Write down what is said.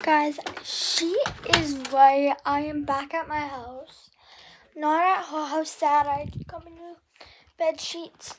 Guys, she is right. I am back at my house. Not at her house. sad I had to come into bed sheets